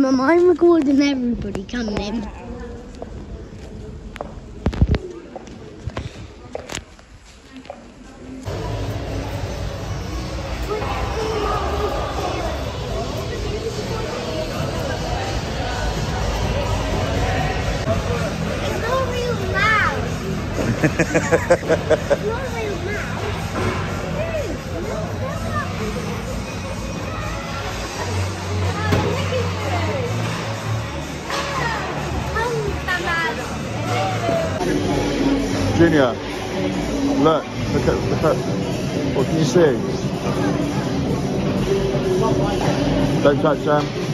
Mum, I'm recording everybody coming in. It's not real loud. Junior, look, look at, look at, what can you see? Don't touch them.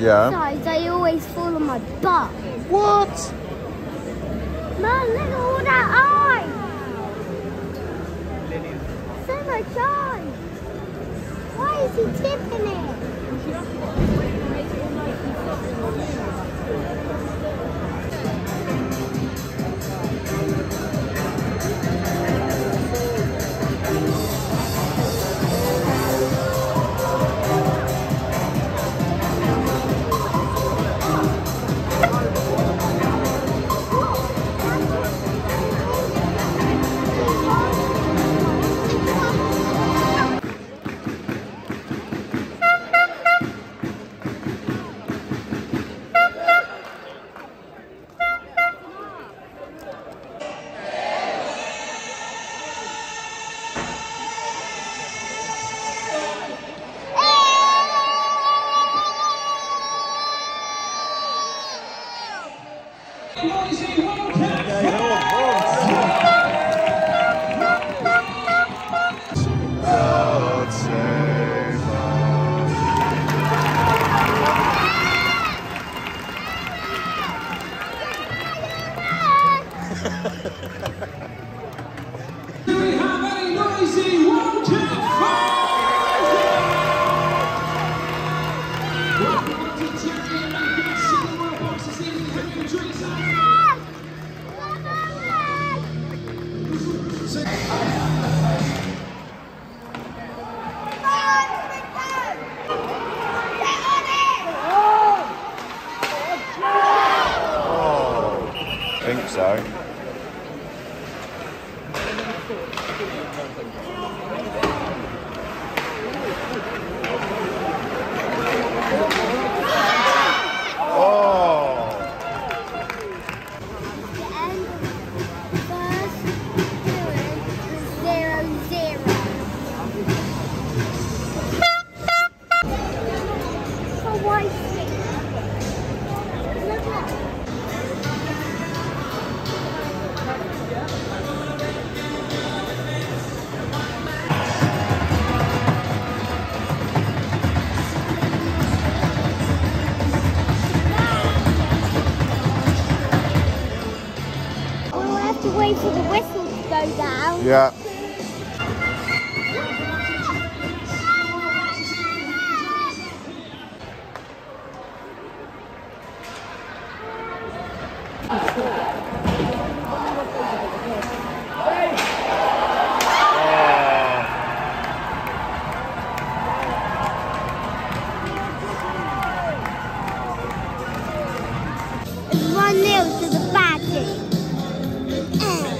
Yeah. Sides, I always fall on my butt. What? Mum, look at all that ice! So much ice! Why is he tipping it? We have any noisy one, two, five? Welcome to Terry and Mackin City World Box this evening. Henry and Teresa. I think so. To wait for the whistle to go down. Yeah. 1 0 to the bad team. Mm.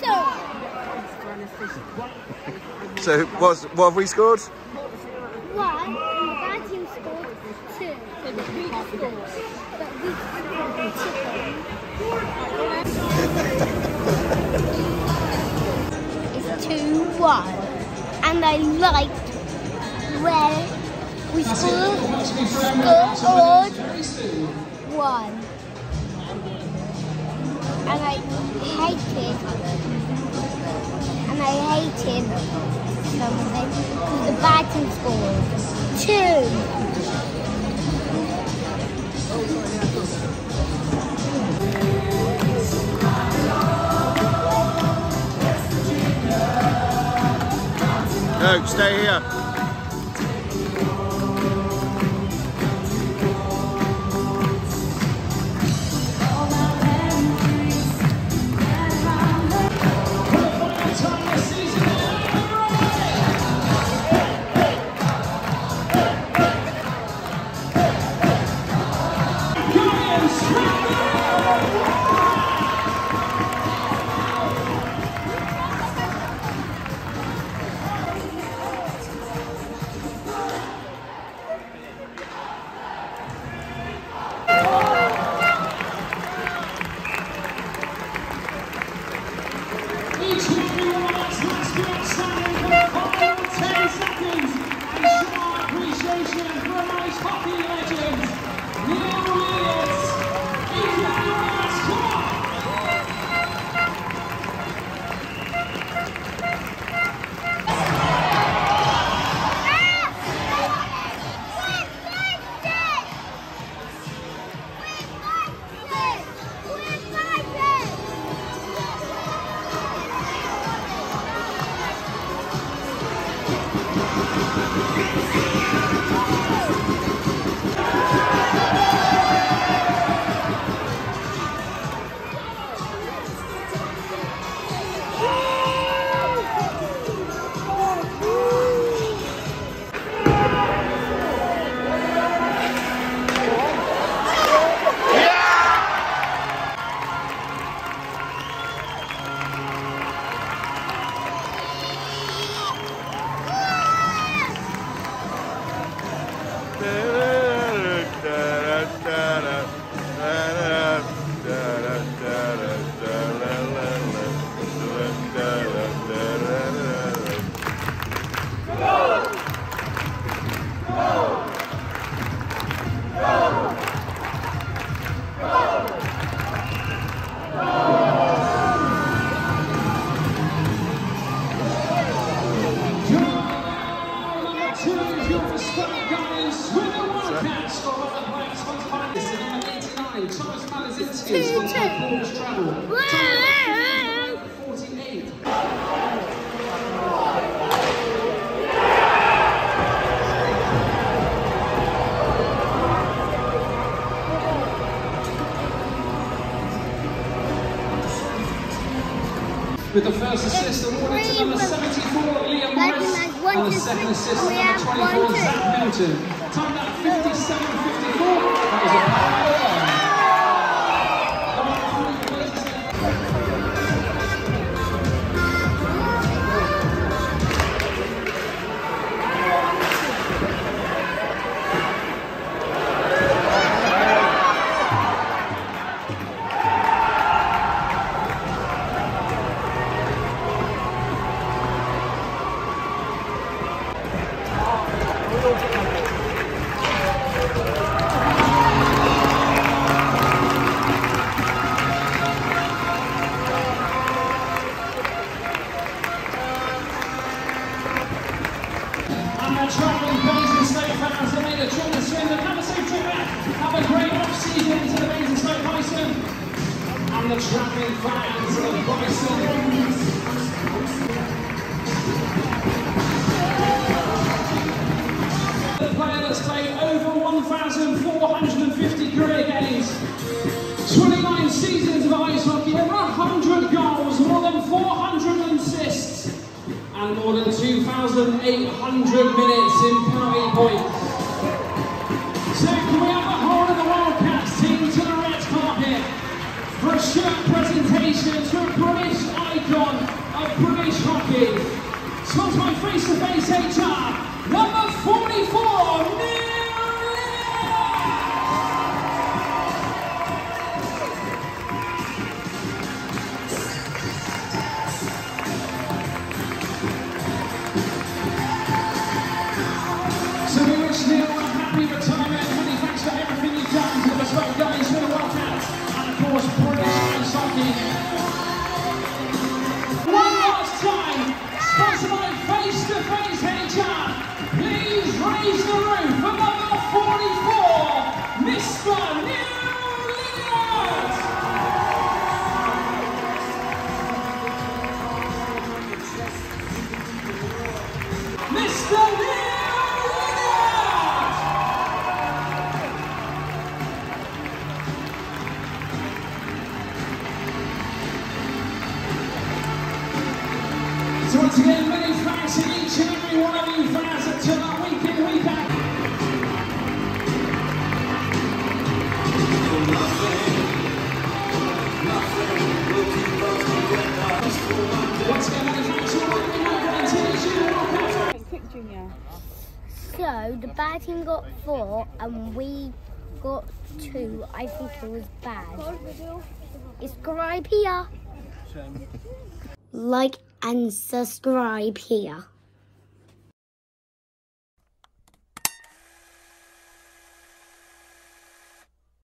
so So what's what have we scored? One. It's two one, and I liked where we scored scored one, and I hated and I hated something. Because the bad team scored two. Stay here. With the first assist awarded to number 74, Liam Morris, and the second assist, number 24, one, two. Zach Middleton. Timed at 1,450 career games, 29 seasons of ice hockey, over 100 goals, more than 400 assists, and more than 2,800 minutes in penalty points. So can we have the whole of the Wildcats team to the red carpet for a shirt presentation to a British icon of British hockey, sponsored my Face to Face HR, number 44. So the bad team got four and we got two. I think it was bad. It's subscribe here. like and subscribe here.